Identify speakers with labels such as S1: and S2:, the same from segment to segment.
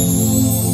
S1: Música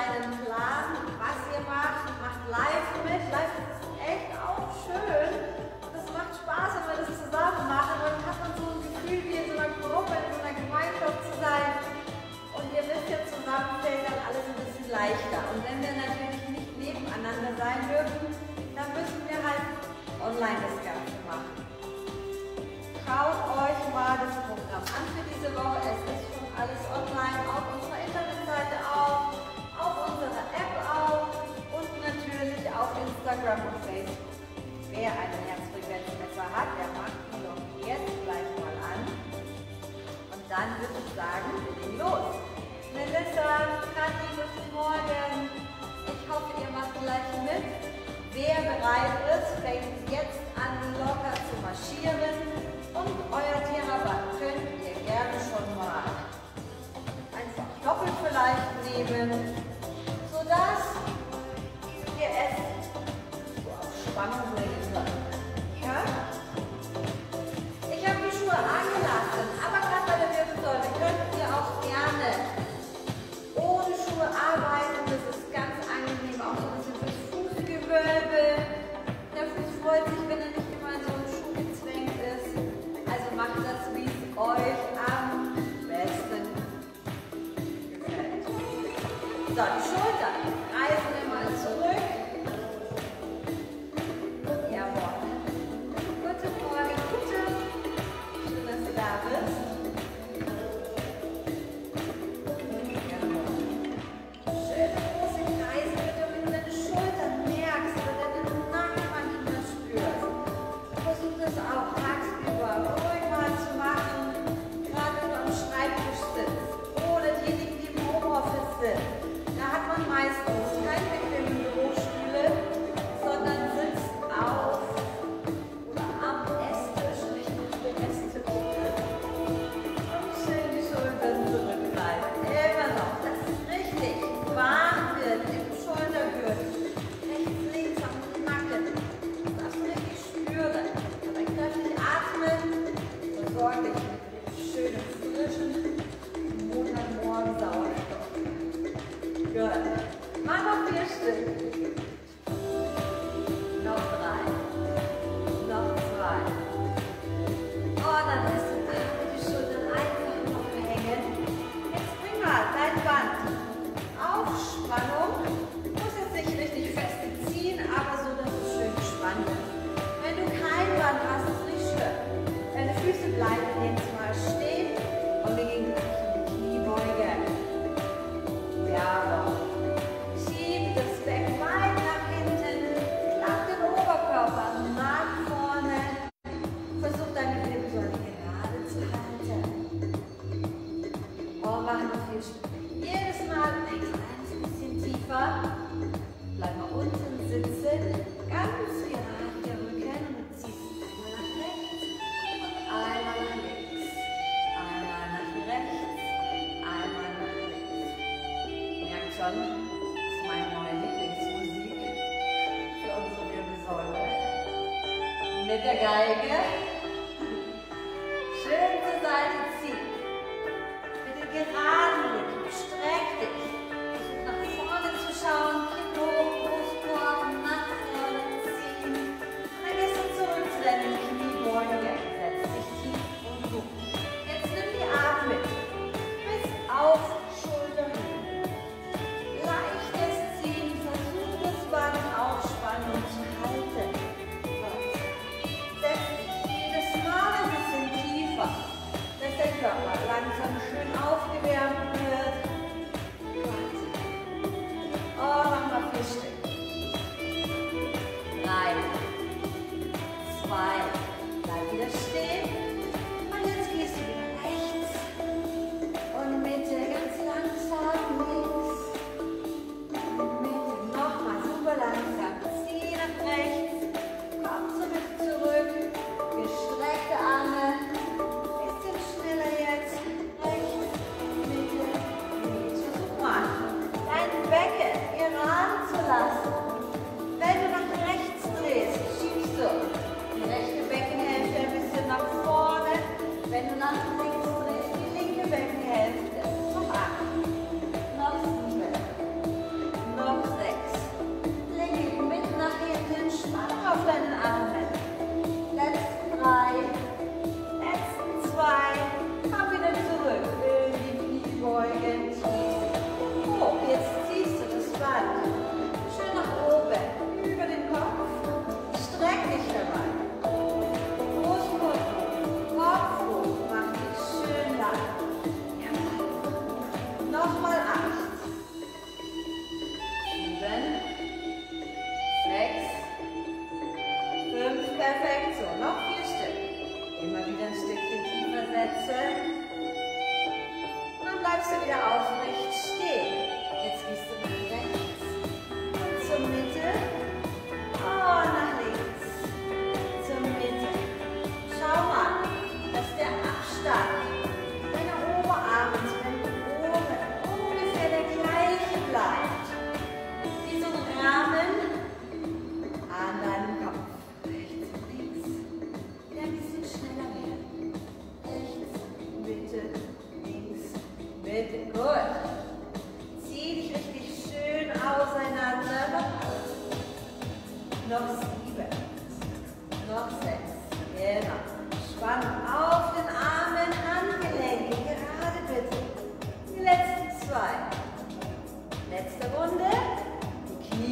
S1: seinen Plan, was ihr macht, macht live mit. Live ist echt auch schön. Das macht Spaß, wenn wir das zusammen machen. Und dann hat man so ein Gefühl, wie in so einer Gruppe, in so einer Gemeinschaft zu sein. Und ihr wisst ja, zusammen fällt dann alles ein bisschen leichter. Und wenn wir natürlich nicht nebeneinander sein dürfen, dann müssen wir halt online das Ganze machen. Schaut euch mal das Programm an für diese Woche. Es ist schon alles online auf Instagram und Facebook. Wer eine Herzfrequenzmesser hat, der macht die doch jetzt gleich mal an. Und dann würde ich sagen, wir gehen los. Melissa, Kathi, guten Morgen. Ich hoffe, ihr macht gleich mit. Wer bereit ist, fängt jetzt an, locker zu marschieren. Und euer Theraband könnt ihr gerne schon mal einfach doppelt vielleicht nehmen. 把弄出来一个 जाएगा।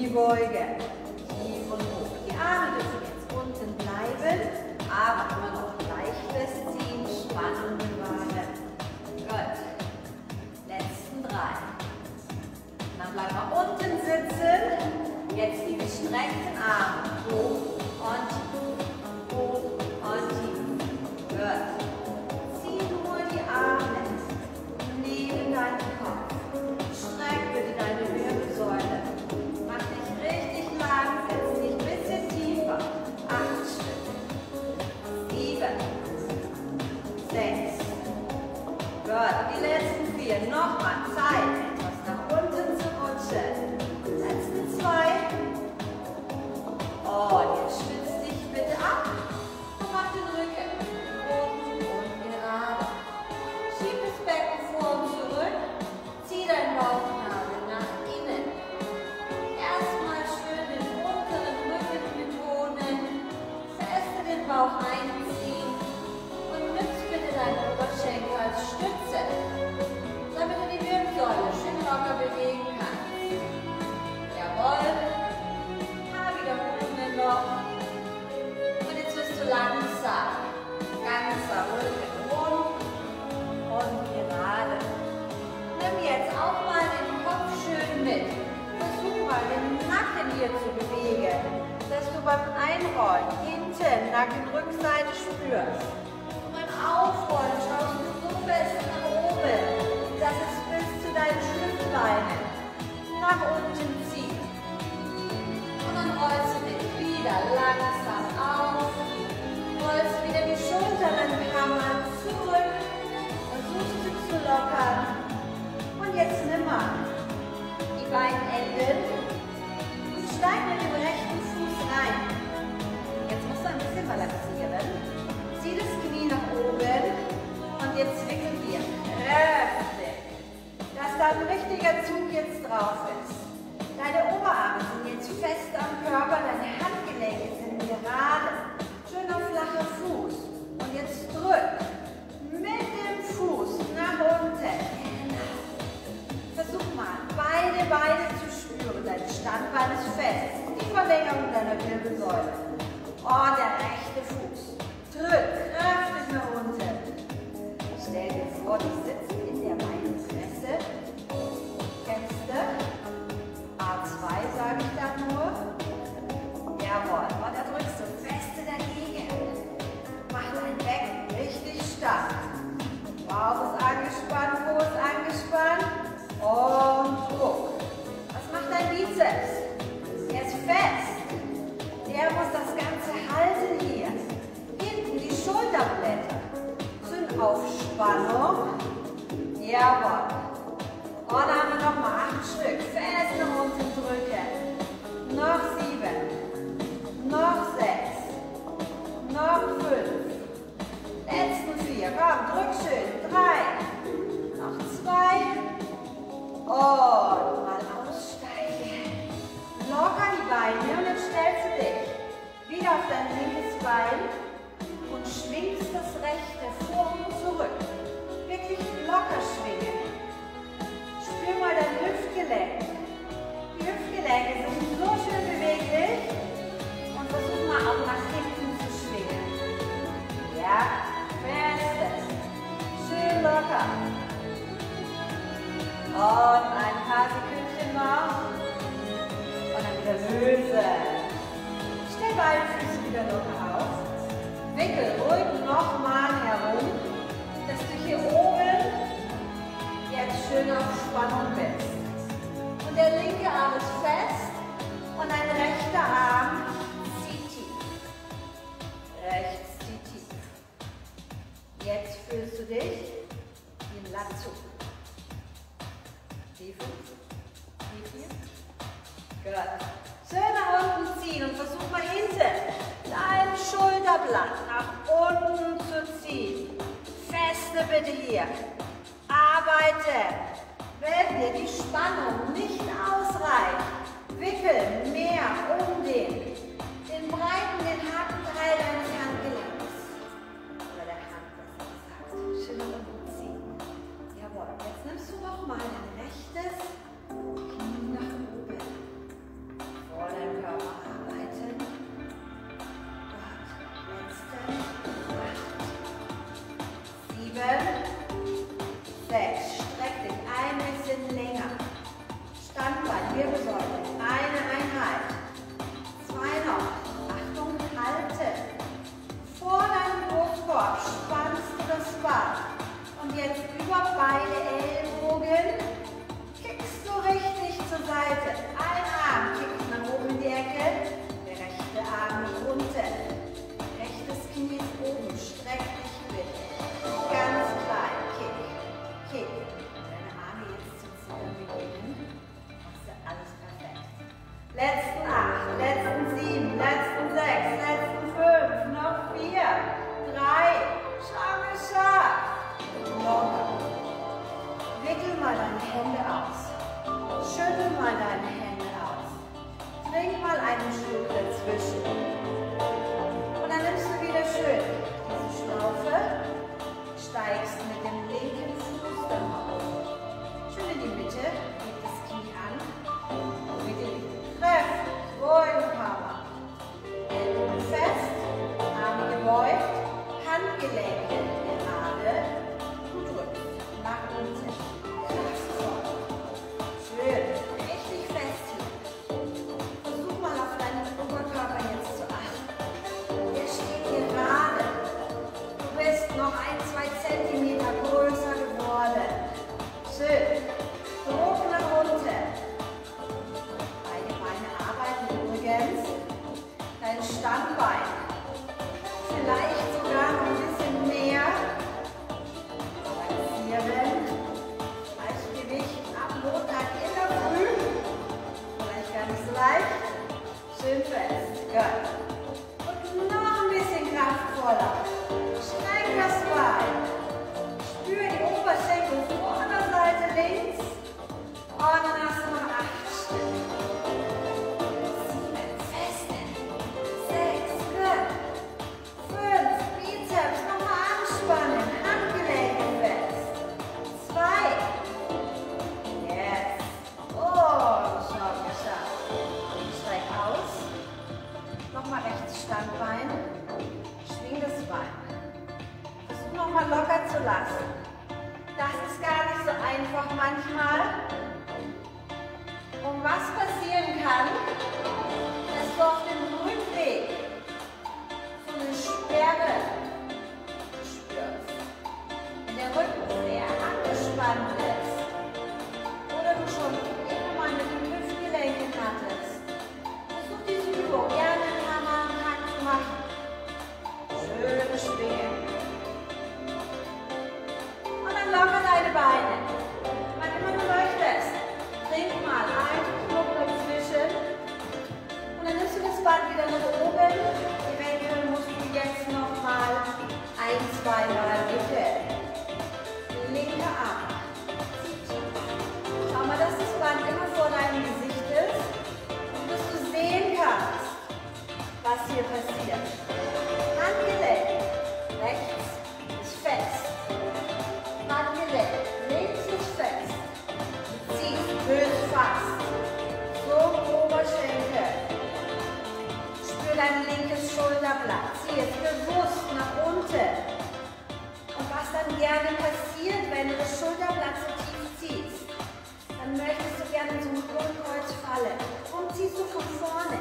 S1: die Beuge, tief und hoch. Die Arme dürfen jetzt unten bleiben, aber immer noch gleich festziehen, Spannung bewahren. Gut. Letzten drei. Dann bleiben wir unten sitzen. Jetzt die gestreckten Arme hoch. até agora. Und ein paar Sekündchen noch. Und dann wieder löse. Stell beide Füße wieder locker auf. Wickel ruhig nochmal herum, dass du hier oben jetzt schön auf Spannung bist. Und der linke Arm ist fest und dein rechter Arm zieht tief. Rechts zieht tief. Jetzt fühlst du dich wie ein Landzug. G5, G4. Gut. Schön nach unten ziehen und versuch mal hinten dein Schulterblatt nach unten zu ziehen. Feste bitte hier. Arbeite. Wenn dir die Spannung nicht ausreicht, wickel mehr um den, den breiten, den harten Teil deines Handgelenks. Oder der Hand, das ist Schön nach unten ziehen. Jawohl. Jetzt nimmst du nochmal deine this? hier passiert. Handgelenk, rechts ist fest. Handgelenk, links ist fest. Du ziehst böse fast. So Oberschenkel. Spür dein linkes Schulterblatt. Zieh es bewusst nach unten. Und was dann gerne passiert, wenn du das Schulterblatt so tief ziehst, dann möchtest du gerne zum Grundkreuz fallen. Und ziehst du von vorne.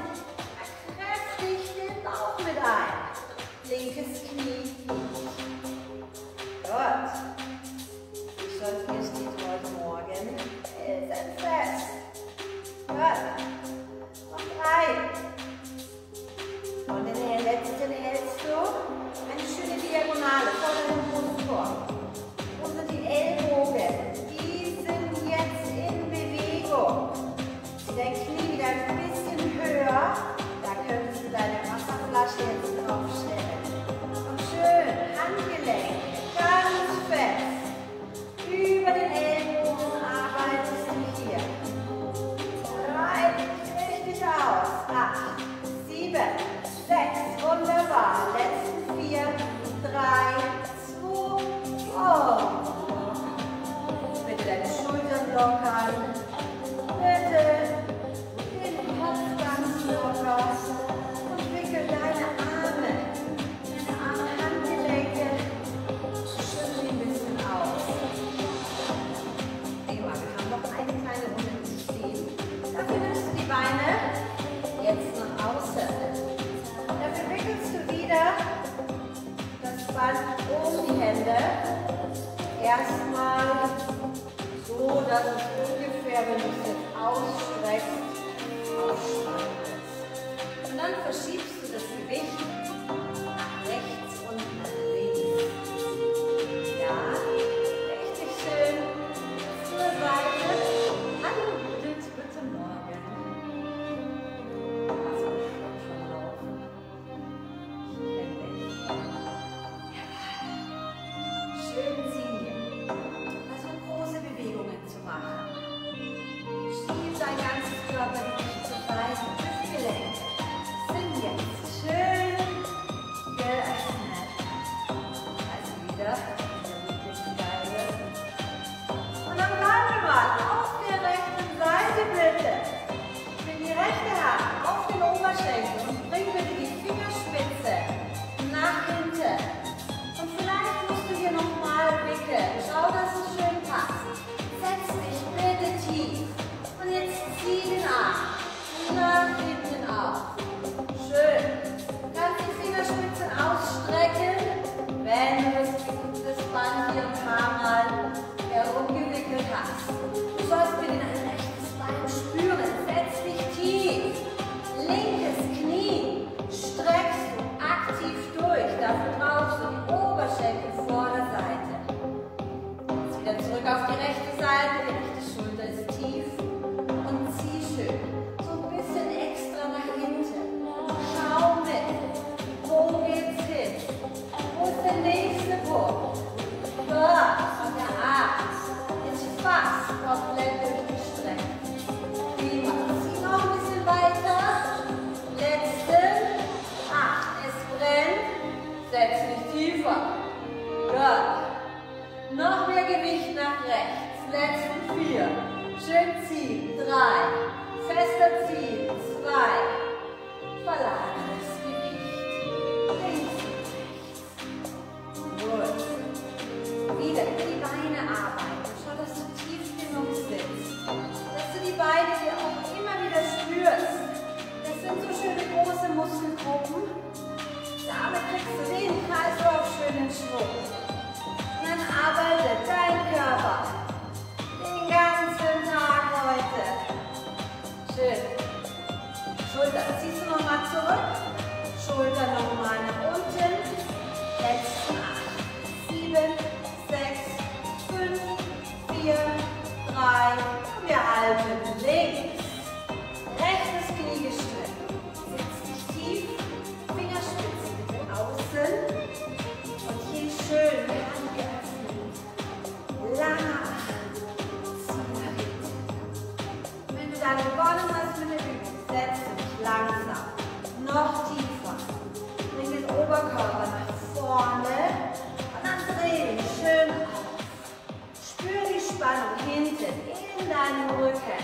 S1: deinen Rücken,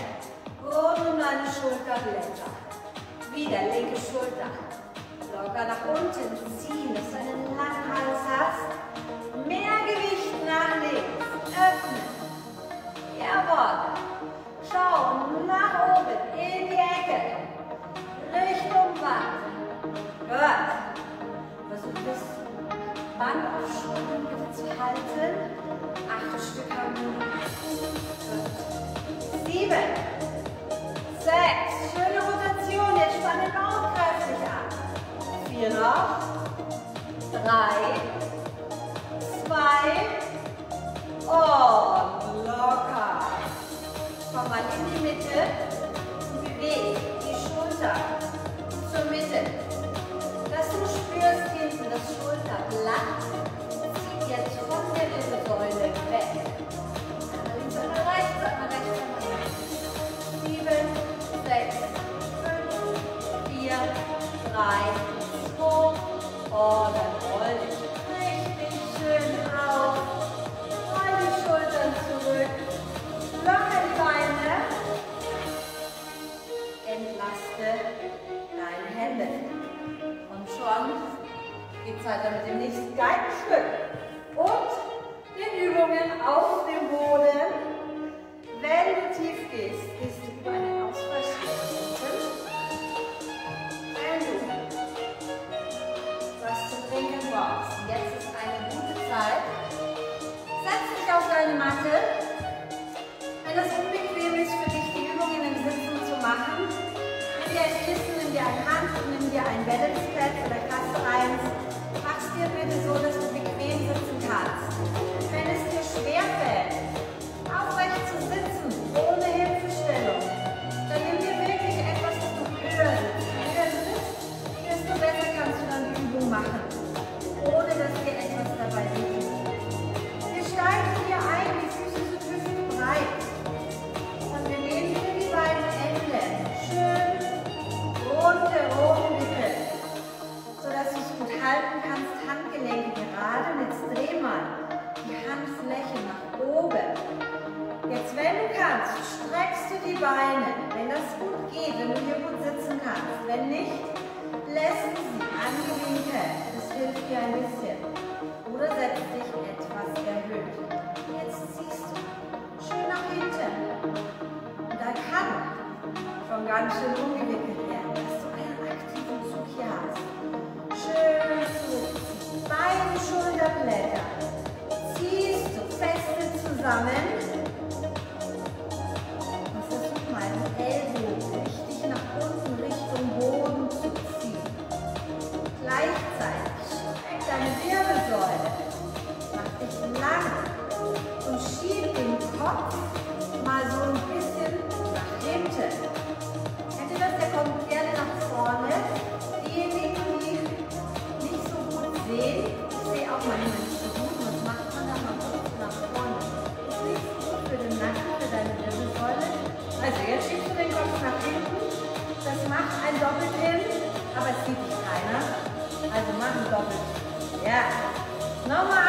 S1: rund um deine Schulterblätter. Wieder linke Schulter. Locker nach unten ziehen, dass du einen langen Hals hast. entlaste deine Hände. Und schon geht es weiter mit dem nächsten Geigenstück und den Übungen auf dem Boden, wenn du tief gehst. hier einen Balance-Platz oder Kasten 1. Mach's dir bitte so, dass du bequem sitzen kannst. Wenn es dir schwerfällt, aufrecht zu sitzen, ohne Hilfestellung, dann nimm dir wirklich etwas, das du höher sitzt. Höher sitzt, desto besser kannst du dann die Übung machen, ohne dass dir etwas dabei liegt. halten kannst, Handgelenke gerade und jetzt dreh mal die Handfläche nach oben. Jetzt, wenn du kannst, streckst du die Beine, wenn das gut geht, wenn du hier gut sitzen kannst. Wenn nicht, lässt du sie angewinkelt. Das hilft dir ein bisschen. Oder setzt dich etwas erhöht. Jetzt ziehst du schön nach hinten. Und da kann schon ganz schön umgewickelt werden, dass du einen aktiven Zug hier hast. Schulterblätter. Ziehst du feste zusammen. Yeah. No more.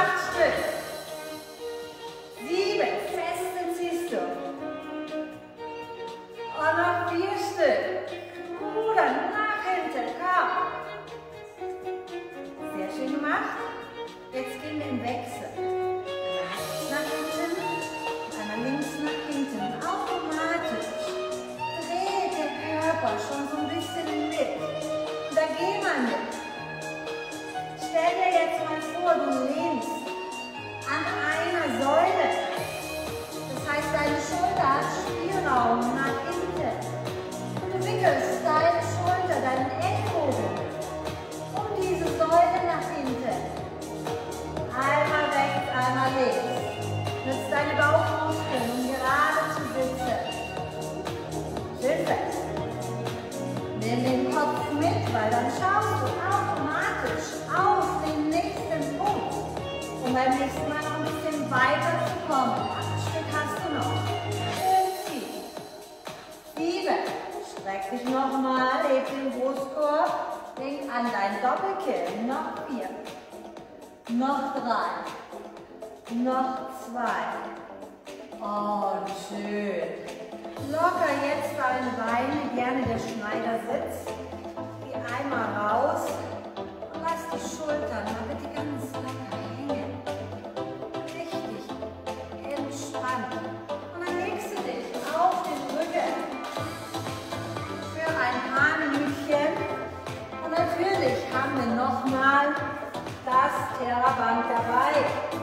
S1: fest. Nimm den Kopf mit, weil dann schaust du automatisch auf den nächsten Punkt, um beim nächsten Mal noch ein bisschen weiter zu kommen. Acht Stück hast du noch. Fünf, sieben, streck dich nochmal, heb den Brustkorb, denk an dein Doppelkinn. Noch vier, noch drei, noch zwei. Und schön. Locker jetzt deine Beine, gerne der Schneider sitzt. Geh einmal raus und lass die Schultern mal bitte ganz locker hängen. Richtig entspannt. Und dann legst du dich auf den Rücken für ein paar Minütchen. Und natürlich haben wir nochmal das Terraband dabei.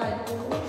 S1: phải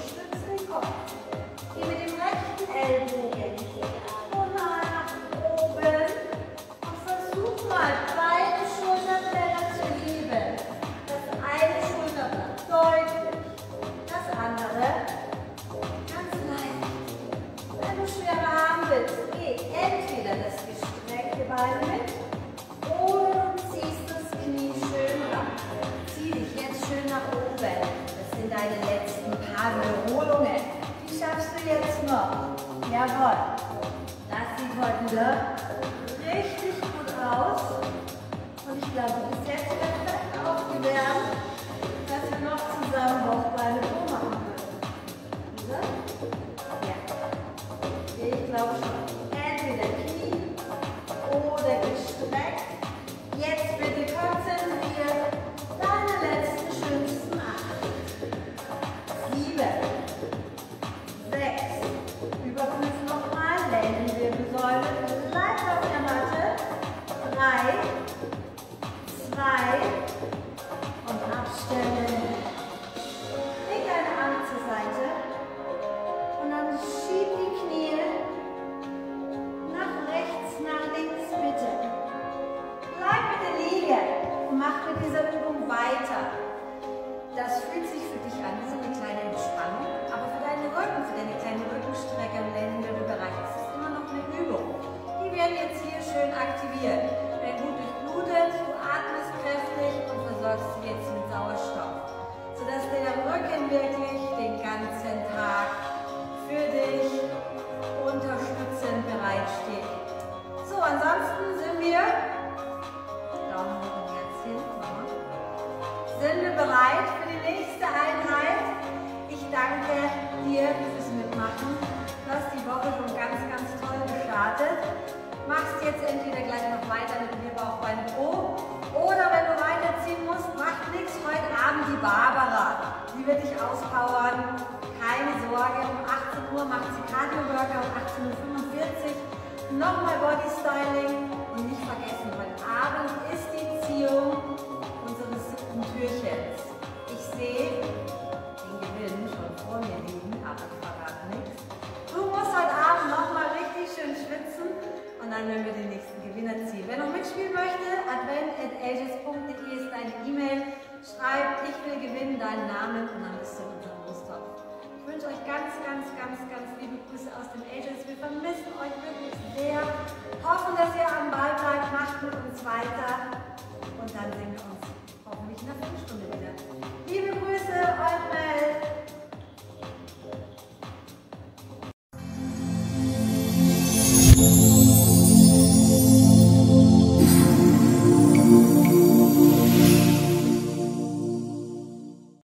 S1: die wird dich auspowern. Keine Sorge, um 18 Uhr macht sie Cardio-Workout, um 18.45 Uhr nochmal Bodystyling. und nicht vergessen, heute Abend ist die Ziehung unseres siebten Türchens. Ich sehe den Gewinn schon vor mir liegen, aber ich verrate nichts. Du musst heute Abend nochmal richtig schön schwitzen und dann werden wir den nächsten Gewinner ziehen. Wer noch mitspielen möchte, advent.ages.de ist deine E-Mail schreibt, ich will gewinnen deinen Namen und dann bist du in unserem Lostopf. Ich wünsche euch ganz, ganz, ganz, ganz liebe Grüße aus dem Agents. Wir vermissen euch wirklich sehr. Hoffen, dass ihr am Ball bleibt, macht mit uns weiter und dann sehen wir uns hoffentlich in der Viertelstunde wieder. Liebe Grüße, euch Mel.